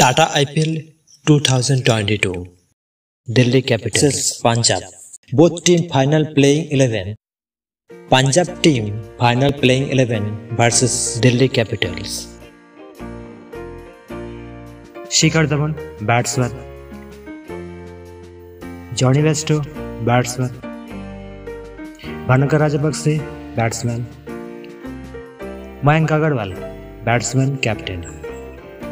Tata IPL 2022 Delhi capitals Punjab both team final playing 11 punjab team final playing 11 versus delhi capitals. Shikhar Dhawan batsman Jonny Bairstow batsman Bhanuka Rajapaksa batsman Mayank Agarwal batsman captain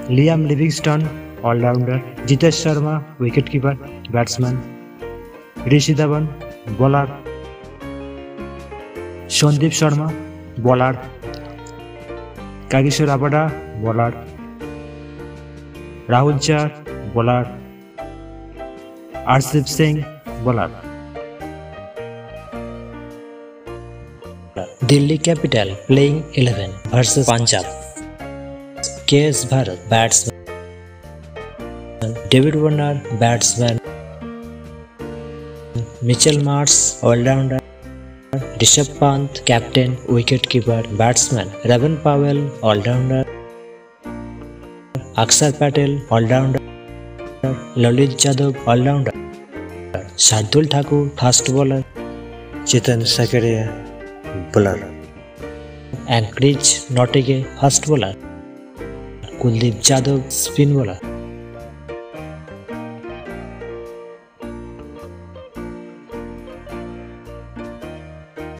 Liam Livingstone allrounder Jitesh Sharma wicket keeper batsman Rishi Dhawan bowler Sandeep Sharma bowler Kagiso Rabada bowler Rahul Chahar bowler Arshdeep Singh bowler Delhi capital playing eleven versus Punjab Punjab KS Bharat batsman David Warner batsman Mitchell Marsh allrounder Rishabh Pant captain wicket keeper batsman Rovman Powell allrounder Axar Patel allrounder Lalit Yadav allrounder Shardul Thakur fast bowler Chetan Sakariya bowler and Chris Nottige fast bowler, con Lidl Jadot se